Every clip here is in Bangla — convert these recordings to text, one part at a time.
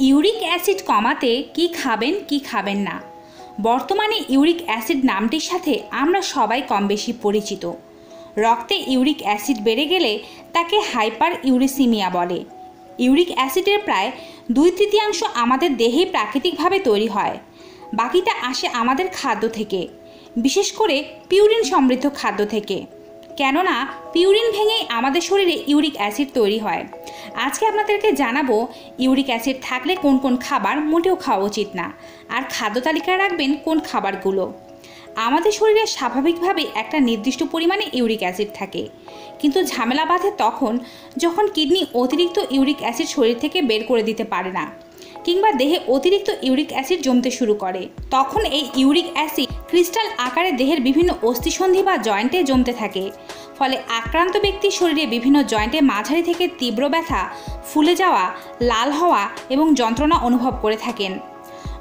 ইউরিক অ্যাসিড কমাতে কি খাবেন কি খাবেন না? বর্তমানে ইউরিক অ্যাসিড নামটির সাথে আমরা সবাই কম বেশি পরিচিত। রক্তে ইউরিক অ্যাসিড বেড়ে গেলে তাকে হাইপার ইউরিসিমিয়া বলে। ইউরিক অ্যাসিডের প্রায় দুই তৃতীয়াংশ আমাদের দেহেই প্রাকৃতিকভাবে তৈরি হয়। বাকিটা আসে আমাদের খাদ্য থেকে, বিশেষ করে পিউরিন সমৃদ্ধ খাদ্য থেকে। কেননা পিউরিন ভেঙেই আমাদের শরীরে ইউরিক অ্যাসিড তৈরি হয়। আজকে আপনাদেরকে জানাব ইউরিক অ্যাসিড থাকলে কোন কোন খাবার মোটেও খাওয়া উচিত না, আর খাদ্য তালিকায় রাখবেন কোন খাবারগুলো। আমাদের শরীরে স্বাভাবিকভাবে একটা নির্দিষ্ট পরিমাণে ইউরিক অ্যাসিড থাকে, কিন্তু ঝামেলা বাঁধে তখন যখন কিডনি অতিরিক্ত ইউরিক অ্যাসিড শরীর থেকে বের করে দিতে পারে না। কিংবা দেহে অতিরিক্ত ইউরিক অ্যাসিড জমতে শুরু করে। তখন এই ইউরিক অ্যাসিড ক্রিস্টাল আকারে দেহের বিভিন্ন অস্থিসন্ধি বা জয়েন্টে জমতে থাকে। ফলে আক্রান্ত ব্যক্তির শরীরে বিভিন্ন জয়েন্টে মাঝারি থেকে তীব্র ব্যথা, ফুলে যাওয়া, লাল হওয়া এবং যন্ত্রণা অনুভব করে থাকেন।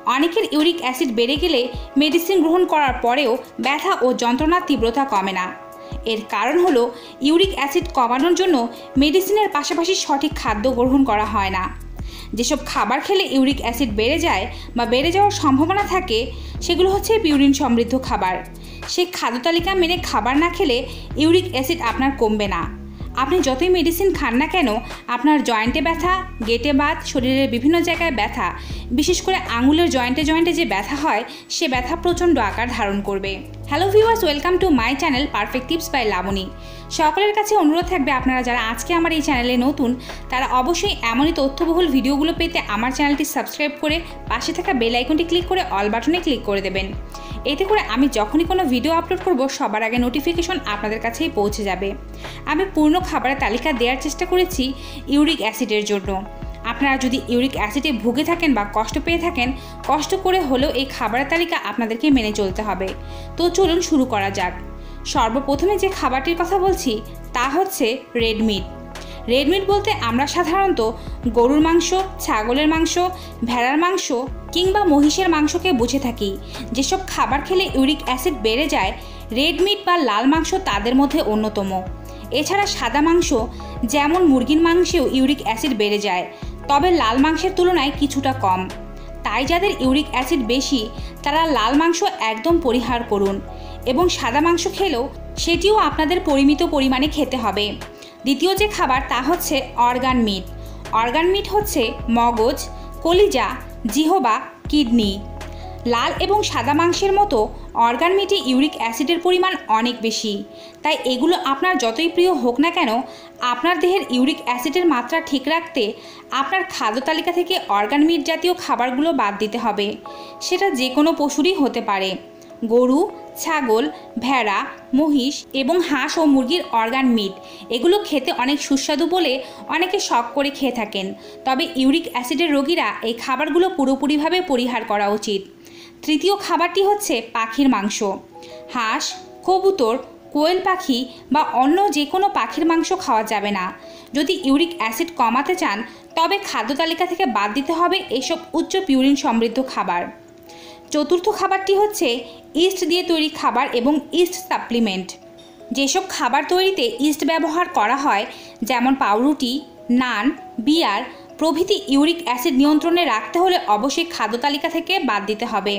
অনেকের ইউরিক অ্যাসিড বেড়ে গেলে মেডিসিন গ্রহণ করার পরেও ব্যথা ও যন্ত্রণার তীব্রতা কমে না। এর কারণ হলো, ইউরিক অ্যাসিড কমানোর জন্য মেডিসিনের পাশাপাশি সঠিক খাদ্য গ্রহণ করা হয় না। যেসব খাবার খেলে ইউরিক অ্যাসিড বেড়ে যায় বা বেড়ে যাওয়ার সম্ভাবনা থাকে, সেগুলো হচ্ছে পিউরিন সমৃদ্ধ খাবার। সেই খাদ্য তালিকা মেনে খাবার না খেলে ইউরিক অ্যাসিড আপনার কমবে না। আপনি যতই মেডিসিন খান না কেন, আপনার জয়েন্টে ব্যথা, গেটে বাত, শরীরের বিভিন্ন জায়গায় ব্যথা, বিশেষ করে আঙুলের জয়েন্টে জয়েন্টে যে ব্যথা হয়, সে ব্যথা প্রচণ্ড আকার ধারণ করবে। Hello viewers welcome to my channel perfect tips by Labani সকলের কাছে অনুরোধ থাকবে আপনারা যারা আজকে আমার এই চ্যানেলে নতুন, তারা অবশ্যই এমনই তথ্যবহুল ভিডিওগুলো পেতে আমার চ্যানেলটি সাবস্ক্রাইব করে পাশে থাকা বেল আইকনটি ক্লিক করে অল বাটনে ক্লিক করে দেবেন। এতে করে আমি যখনই কোনো ভিডিও আপলোড করব, সবার আগে নোটিফিকেশন আপনাদের কাছেই পৌঁছে যাবে। আমি পূর্ণ খাবারের তালিকা দেওয়ার চেষ্টা করেছি ইউরিক অ্যাসিডের জন্য। আপনারা যদি ইউরিক অ্যাসিডে ভুগে থাকেন বা কষ্ট পেয়ে থাকেন, কষ্ট করে হলেও এই খাবারের তালিকা আপনাদেরকে মেনে চলতে হবে। তো চলুন শুরু করা যাক। সর্বপ্রথমে যে খাবারটির কথা বলছি, তা হচ্ছে রেডমিট রেডমিট বলতে আমরা সাধারণত গরুর মাংস, ছাগলের মাংস, ভেড়ার মাংস কিংবা মহিষের মাংসকে বুঝে থাকি। যেসব খাবার খেলে ইউরিক অ্যাসিড বেড়ে যায় রেডমিট বা লাল মাংস তাদের মধ্যে অন্যতম। এছাড়া সাদা মাংস, যেমন মুরগির মাংসেও ইউরিক অ্যাসিড বেড়ে যায়। তবে লাল মাংসের তুলনায় কিছুটা কম। তাই যাদের ইউরিক অ্যাসিড বেশি, তারা লাল মাংস একদম পরিহার করুন এবং সাদা মাংস খেলেও সেটিও আপনাদের পরিমিত পরিমাণে খেতে হবে। দ্বিতীয় যে খাবার তা হচ্ছে অর্গান মিট। অর্গান মিট হচ্ছে মগজ, কলিজা, জিহবা, কিডনি। লাল এবং সাদা মাংসের মতো অর্গান মিটে ইউরিক অ্যাসিডের পরিমাণ অনেক বেশি। তাই এগুলো আপনার যতই প্রিয় হোক না কেন, আপনার দেহের ইউরিক অ্যাসিডের মাত্রা ঠিক রাখতে আপনার খাদ্য তালিকা থেকে অর্গান মিট জাতীয় খাবারগুলো বাদ দিতে হবে। সেটা যে কোনো পশুরই হতে পারে। গরু, ছাগল, ভেড়া, মহিষ এবং হাঁস ও মুরগির অর্গান মিট, এগুলো খেতে অনেক সুস্বাদু বলে অনেকে শখ করে খেয়ে থাকেন। তবে ইউরিক অ্যাসিডের রোগীরা এই খাবারগুলো পুরোপুরিভাবে পরিহার করা উচিত। তৃতীয় খাবারটি হচ্ছে পাখির মাংস। হাঁস, কবুতর, কোয়েল পাখি বা অন্য যে কোনো পাখির মাংস খাওয়া যাবে না। যদি ইউরিক অ্যাসিড কমাতে চান, তবে খাদ্য তালিকা থেকে বাদ দিতে হবে এসব উচ্চ পিউরিন সমৃদ্ধ খাবার। চতুর্থ খাবারটি হচ্ছে ইস্ট দিয়ে তৈরি খাবার এবং ইস্ট সাপ্লিমেন্ট। যেসব খাবার তৈরিতে ইস্ট ব্যবহার করা হয়, যেমন পাউরুটি, নান, বিয়ার প্রভৃতি ইউরিক অ্যাসিড নিয়ন্ত্রণে রাখতে হলে অবশ্যই খাদ্য তালিকা থেকে বাদ দিতে হবে।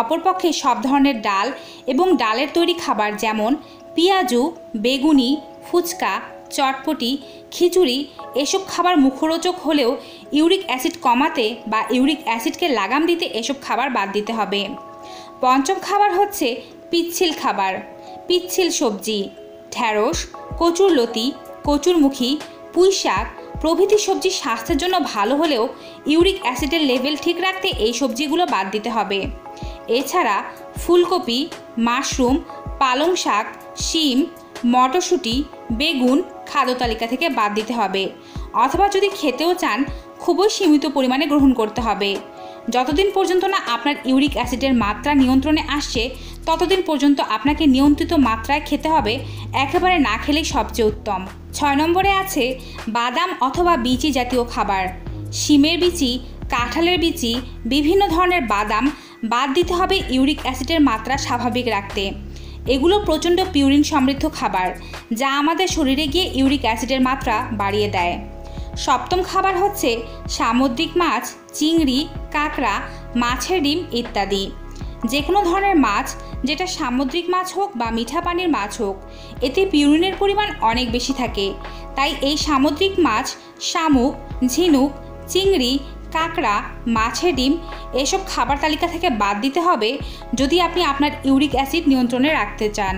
অপরপক্ষে সব ধরনের ডাল এবং ডালের তৈরি খাবার যেমন পেঁয়াজু, বেগুনি, ফুচকা, চটপটি, খিচুড়ি এসব খাবার মুখরোচক হলেও ইউরিক অ্যাসিড কমাতে বা ইউরিক অ্যাসিডকে লাগাম দিতে এসব খাবার বাদ দিতে হবে। পঞ্চম খাবার হচ্ছে পিচ্ছিল খাবার। পিচ্ছিল সবজি, ঢ্যাঁড়স, কচুরলতি, কচুরমুখী পুঁই শাক প্রভৃতি সবজি স্বাস্থ্যের জন্য ভালো হলেও ইউরিক অ্যাসিডের লেভেল ঠিক রাখতে এই সবজিগুলো বাদ দিতে হবে। এছাড়া ফুলকপি, মাশরুম, পালং শাক, শিম, মটরশুঁটি, বেগুন খাদ্য তালিকা থেকে বাদ দিতে হবে। অথবা যদি খেতেও চান, খুবই সীমিত পরিমাণে গ্রহণ করতে হবে। যতদিন পর্যন্ত না আপনার ইউরিক অ্যাসিডের মাত্রা নিয়ন্ত্রণে আসছে, ততদিন পর্যন্ত আপনাকে নিয়ন্ত্রিত মাত্রায় খেতে হবে, একেবারে না খেলেই সবচেয়ে উত্তম। ছয় নম্বরে আছে বাদাম অথবা বিচি জাতীয় খাবার। শিমের বিচি, কাঁঠালের বিচি, বিভিন্ন ধরনের বাদাম বাদ দিতে হবে ইউরিক অ্যাসিডের মাত্রা স্বাভাবিক রাখতে। এগুলো প্রচণ্ড পিউরিন সমৃদ্ধ খাবার, যা আমাদের শরীরে গিয়ে ইউরিক অ্যাসিডের মাত্রা বাড়িয়ে দেয়। সপ্তম খাবার হচ্ছে সামুদ্রিক মাছ, চিংড়ি, কাঁকড়া, মাছের ডিম ইত্যাদি। যে কোনো ধরনের মাছ, যেটা সামুদ্রিক মাছ হোক বা মিঠা পানির মাছ হোক, এতে পিউরিনের পরিমাণ অনেক বেশি থাকে। তাই এই সামুদ্রিক মাছ, শামুক, ঝিনুক, চিংড়ি, কাঁকড়া, মাছের ডিম, এসব খাবার তালিকা থেকে বাদ দিতে হবে যদি আপনি আপনার ইউরিক অ্যাসিড নিয়ন্ত্রণে রাখতে চান।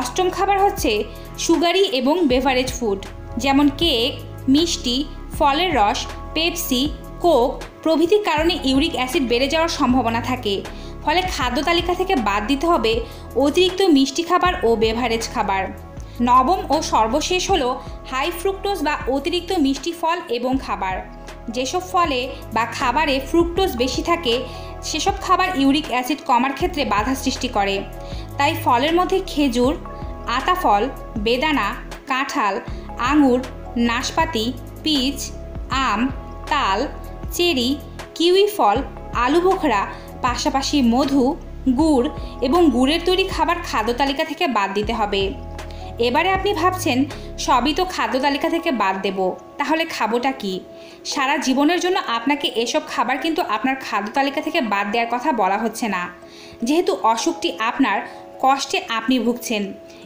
অষ্টম খাবার হচ্ছে সুগারি এবং বেভারেজ ফুড, যেমন কেক মিষ্টি, ফলের রস, পেপসি, কোক প্রভৃতির কারণে ইউরিক অ্যাসিড বেড়ে যাওয়ার সম্ভাবনা থাকে। ফলে খাদ্য তালিকা থেকে বাদ দিতে হবে অতিরিক্ত মিষ্টি খাবার ও বেভারেজ খাবার। নবম ও সর্বশেষ হল হাই ফ্রুক্টোজ বা অতিরিক্ত মিষ্টি ফল এবং খাবার। যেসব ফলে বা খাবারে ফ্রুক্টোজ বেশি থাকে, সেসব খাবার ইউরিক অ্যাসিড কমার ক্ষেত্রে বাধা সৃষ্টি করে। তাই ফলের মধ্যে খেজুর আতা ফল বেদানা, কাঁঠাল, আঙুর নাশপাতি, পিচ, আম, তাল, চেরি, কিউই ফল, আলু বোখরা, পাশাপাশি মধু, গুড় এবং গুড়ের তৈরি খাবার খাদ্য তালিকা থেকে বাদ দিতে হবে। এবারে আপনি ভাবছেন, সবই তো খাদ্য তালিকা থেকে বাদ দেব, তাহলে খাবোটা কি? সারা জীবনের জন্য আপনাকে এসব খাবার কিন্তু আপনার খাদ্য তালিকা থেকে বাদ দেওয়ার কথা বলা হচ্ছে না। যেহেতু অসুখটি আপনার কষ্টে আপনি ভুগছেন।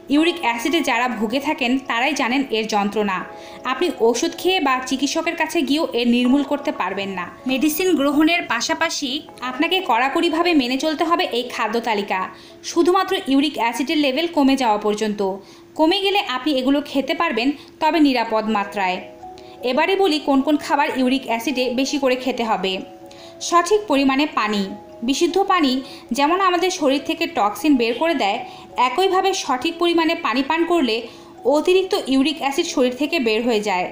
ইউরিক অ্যাসিডে যারা ভুগে থাকেন, তারাই জানেন এর যন্ত্রণা। আপনি ওষুধ খেয়ে বা চিকিৎসকের কাছে গিয়েও এর নির্মূল করতে পারবেন না। মেডিসিন গ্রহণের পাশাপাশি আপনাকে কড়াকড়িভাবে মেনে চলতে হবে এই খাদ্য তালিকা। শুধুমাত্র ইউরিক অ্যাসিডের লেভেল কমে যাওয়া পর্যন্ত। কমে গেলে আপনি এগুলো খেতে পারবেন, তবে নিরাপদ মাত্রায়। এবারে বলি কোন কোন খাবার ইউরিক অ্যাসিডে বেশি করে খেতে হবে। সঠিক পরিমাণে পানি। বিশুদ্ধ পানি যেমন আমাদের শরীর থেকে টক্সিন বের করে দেয়, একইভাবে সঠিক পরিমাণে পানি পান করলে অতিরিক্ত ইউরিক অ্যাসিড শরীর থেকে বের হয়ে যায়।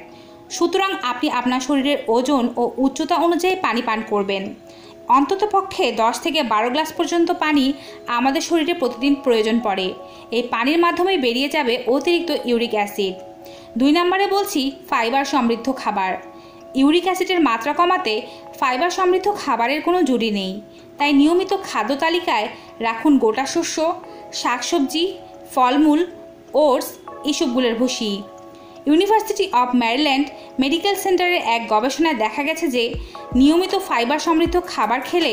সুতরাং আপনি আপনার শরীরের ওজন ও উচ্চতা অনুযায়ী পানি পান করবেন। অন্তত পক্ষে দশ থেকে বারো গ্লাস পর্যন্ত পানি আমাদের শরীরে প্রতিদিন প্রয়োজন পড়ে। এই পানির মাধ্যমেই বেরিয়ে যাবে অতিরিক্ত ইউরিক অ্যাসিড। দুই নম্বরে বলছি, ফাইবার সমৃদ্ধ খাবার। ইউরিক অ্যাসিডের মাত্রা কমাতে ফাইবার সমৃদ্ধ খাবারের কোনো জুড়ি নেই। তাই নিয়মিত খাদ্য তালিকায় রাখুন গোটা শস্য, শাকসবজি, ফলমূল, ওটস এসবগুলোর ভুসি। ইউনিভার্সিটি অব ম্যারিল্যান্ড মেডিকেল সেন্টারের এক গবেষণায় দেখা গেছে যে, নিয়মিত ফাইবার সমৃদ্ধ খাবার খেলে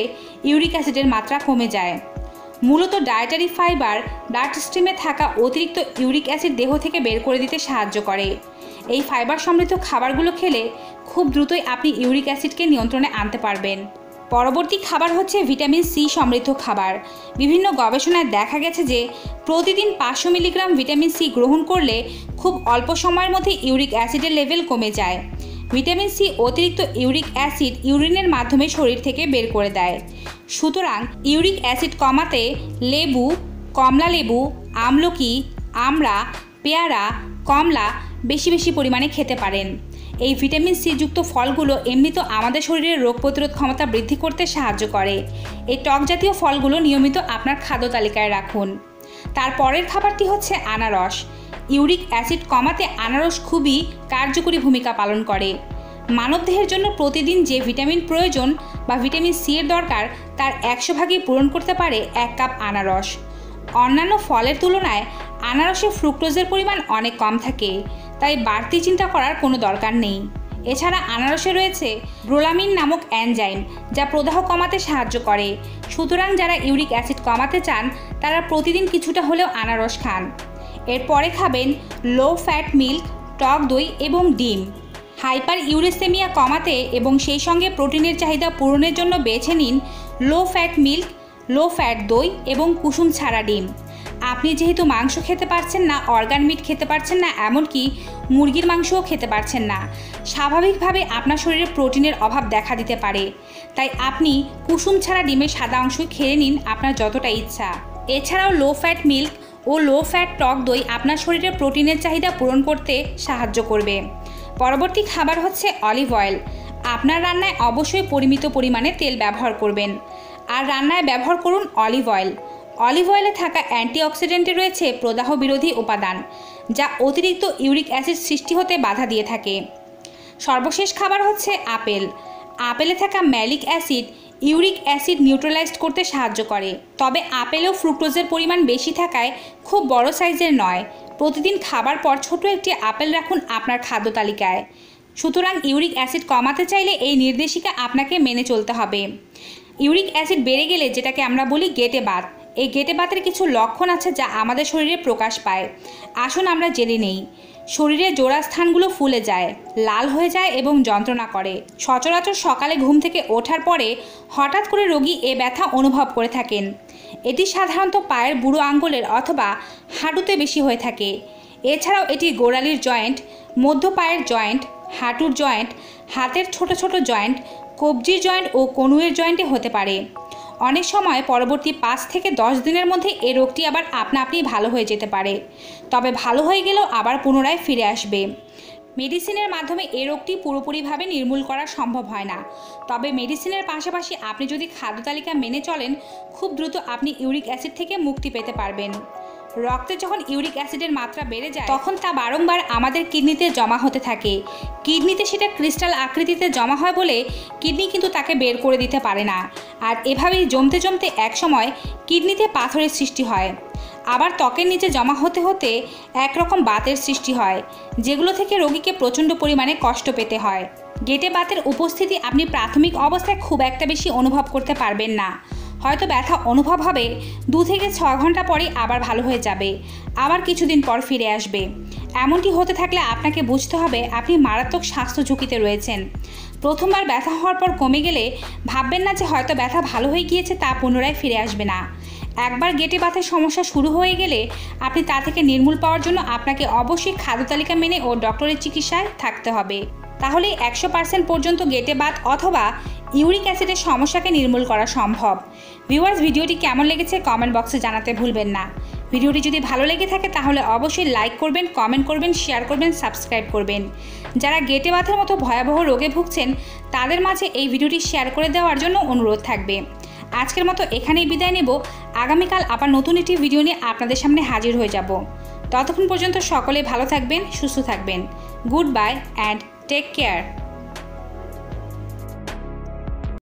ইউরিক অ্যাসিডের মাত্রা কমে যায়। মূলত ডায়েটারি ফাইবার ব্লাড স্ট্রিমে থাকা অতিরিক্ত ইউরিক অ্যাসিড দেহ থেকে বের করে দিতে সাহায্য করে। এই ফাইবার সমৃদ্ধ খাবারগুলো খেলে খুব দ্রুতই আপনি ইউরিক অ্যাসিডকে নিয়ন্ত্রণে আনতে পারবেন। পরবর্তী খাবার হচ্ছে ভিটামিন সি সমৃদ্ধ খাবার। বিভিন্ন গবেষণায় দেখা গেছে যে প্রতিদিন পাঁচশো মিলিগ্রাম ভিটামিন সি গ্রহণ করলে খুব অল্প সময়ের মধ্যে ইউরিক অ্যাসিডের লেভেল কমে যায়। ভিটামিন সি অতিরিক্ত ইউরিক অ্যাসিড ইউরিনের মাধ্যমে শরীর থেকে বের করে দেয়। সুতরাং ইউরিক অ্যাসিড কমাতে লেবু, কমলা লেবু, আমলকি, আমড়া, পেয়ারা, কমলা বেশি বেশি পরিমাণে খেতে পারেন। এই ভিটামিন সি যুক্ত ফলগুলো এমনিতেও আমাদের শরীরের রোগ প্রতিরোধ ক্ষমতা বৃদ্ধি করতে সাহায্য করে। এই টক জাতীয় ফলগুলো নিয়মিত আপনার খাদ্য তালিকায় রাখুন। তারপরের খাবারটি হচ্ছে আনারস। ইউরিক অ্যাসিড কমাতে আনারস খুবই কার্যকরী ভূমিকা পালন করে। মানবদেহের জন্য প্রতিদিন যে ভিটামিন প্রয়োজন বা ভিটামিন সি এর দরকার, তার একশো ভাগই পূরণ করতে পারে এক কাপ আনারস। অন্যান্য ফলের তুলনায় আনারসে ফ্রুক্টোজের পরিমাণ অনেক কম থাকে। তাই বাড়তি চিন্তা করার কোনো দরকার নেই। এছাড়া আনারসে রয়েছে ব্রোলামিন নামক অ্যানজাইম যা প্রদাহ কমাতে সাহায্য করে। সুতরাং যারা ইউরিক অ্যাসিড কমাতে চান, তারা প্রতিদিন কিছুটা হলেও আনারস খান। এরপরে খাবেন লো ফ্যাট মিল্ক টক দই এবং ডিম। হাইপার ইউরেসেমিয়া কমাতে এবং সেই সঙ্গে প্রোটিনের চাহিদা পূরণের জন্য বেছে নিন low fat milk low fat দই এবং কুসুম ছাড়া ডিম। আপনি যেহেতু মাংস খেতে পারছেন না, অর্গান মিট খেতে পারছেন না, এমনকি মুরগির মাংসও খেতে পারছেন না, স্বাভাবিকভাবে আপনার শরীরে প্রোটিনের অভাব দেখা দিতে পারে। তাই আপনি কুসুম ছাড়া ডিমের সাদা অংশ খেয়ে নিন আপনার যতটা ইচ্ছা। এছাড়াও লো ফ্যাট মিল্ক ও লো ফ্যাট টক দই আপনার শরীরে প্রোটিনের চাহিদা পূরণ করতে সাহায্য করবে। পরবর্তী খাবার হচ্ছে অলিভ অয়েল আপনার রান্নায় অবশ্যই পরিমিত পরিমাণে তেল ব্যবহার করবেন। আর রান্নায় ব্যবহার করুন অলিভ অয়েল অলিভ অয়েলে থাকা অ্যান্টিঅক্সিডেন্টে রয়েছে প্রদাহ বিরোধী উপাদান, যা অতিরিক্ত ইউরিক অ্যাসিড সৃষ্টি হতে বাধা দিয়ে থাকে। সর্বশেষ খাবার হচ্ছে আপেল। আপেলে থাকা malic acid uric acid neutralised করতে সাহায্য করে। তবে আপেলেও ফ্রুক্টোজের পরিমাণ বেশি থাকায় খুব বড় সাইজের নয়। প্রতিদিন খাবার পর ছোট একটি আপেল রাখুন আপনার খাদ্য তালিকায়। সুতরাং ইউরিক অ্যাসিড কমাতে চাইলে এই নির্দেশিকা আপনাকে মেনে চলতে হবে। ইউরিক অ্যাসিড বেড়ে গেলে যেটাকে আমরা বলি গেটে বাত এই গেটে বাতের কিছু লক্ষণ আছে যা আমাদের শরীরে প্রকাশ পায়। আসুন আমরা জেনে নেই। শরীরের জোড়া স্থানগুলো ফুলে যায়, লাল হয়ে যায় এবং যন্ত্রণা করে। সচরাচর সকালে ঘুম থেকে ওঠার পরে হঠাৎ করে রোগী এ ব্যথা অনুভব করে থাকেন। এটি সাধারণত পায়ের বুড়ো আঙ্গুলের অথবা হাঁটুতে বেশি হয়ে থাকে। এছাড়াও এটি গোড়ালির জয়েন্ট, মধ্য পায়ের জয়েন্ট, হাঁটুর জয়েন্ট, হাতের ছোট ছোট জয়েন্ট, কবজির জয়েন্ট ও কনুয়ের জয়েন্টে হতে পারে। অনেক সময় পরবর্তী পাঁচ থেকে দশ দিনের মধ্যে এই রোগটি আবার আপনা আপনি ভালো হয়ে যেতে পারে। তবে ভালো হয়ে গেলেও আবার পুনরায় ফিরে আসবে। মেডিসিনের মাধ্যমে এ রোগটি পুরোপুরিভাবে নির্মূল করা সম্ভব হয় না। তবে মেডিসিনের পাশাপাশি আপনি যদি খাদ্য তালিকা মেনে চলেন, খুব দ্রুত আপনি ইউরিক অ্যাসিড থেকে মুক্তি পেতে পারবেন। রক্তে যখন ইউরিক অ্যাসিডের মাত্রা বেড়ে যায়, তখন তা বারংবার আমাদের কিডনিতে জমা হতে থাকে। কিডনিতে সেটা ক্রিস্টাল আকৃতিতে জমা হয় বলে কিডনি কিন্তু তাকে বের করে দিতে পারে না। আর এভাবেই জমতে জমতে একসময় কিডনিতে পাথরের সৃষ্টি হয়। আবার ত্বকের নিচে জমা হতে হতে একরকম বাতের সৃষ্টি হয়, যেগুলো থেকে রোগীকে প্রচণ্ড পরিমাণে কষ্ট পেতে হয়। গেটে বাতের উপস্থিতি আপনি প্রাথমিক অবস্থায় খুব একটা বেশি অনুভব করতে পারবেন না। হয়তো ব্যথা অনুভব হবে, দু থেকে ছ ঘণ্টা পরেই আবার ভালো হয়ে যাবে, আবার কিছুদিন পর ফিরে আসবে। এমনটি হতে থাকলে আপনাকে বুঝতে হবে আপনি মারাত্মক স্বাস্থ্য ঝুঁকিতে রয়েছেন। প্রথমবার ব্যথা হওয়ার পর কমে গেলে ভাববেন না যে হয়তো ব্যথা ভালো হয়ে গিয়েছে তা পুনরায় ফিরে আসবে না। একবার গেটে বাতের সমস্যা শুরু হয়ে গেলে আপনি তা থেকে নির্মূল পাওয়ার জন্য আপনাকে অবশ্যই খাদ্য তালিকা মেনে ও ডক্টরের চিকিৎসায় থাকতে হবে। তাহলে একশো পার্সেন্ট পর্যন্ত গেটে বাত অথবা ইউরিক অ্যাসিডের সমস্যাকে নির্মূল করা সম্ভব। ভিউয়ার্স, ভিডিওটি কেমন লেগেছে কমেন্ট বক্সে জানাতে ভুলবেন না। ভিডিওটি যদি ভালো লেগে থাকে তাহলে অবশ্যই লাইক করবেন, কমেন্ট করবেন, শেয়ার করবেন, সাবস্ক্রাইব করবেন। যারা গেটে বাতের মতো ভয়াবহ রোগে ভুগছেন, তাদের মাঝে এই ভিডিওটি শেয়ার করে দেওয়ার জন্য অনুরোধ থাকবে। আজকের মতো এখানেই বিদায় নেব। আগামীকাল আবার নতুন একটি ভিডিও নিয়ে আপনাদের সামনে হাজির হয়ে যাব। ততক্ষণ পর্যন্ত সকলে ভালো থাকবেন, সুস্থ থাকবেন। Good bye and take care.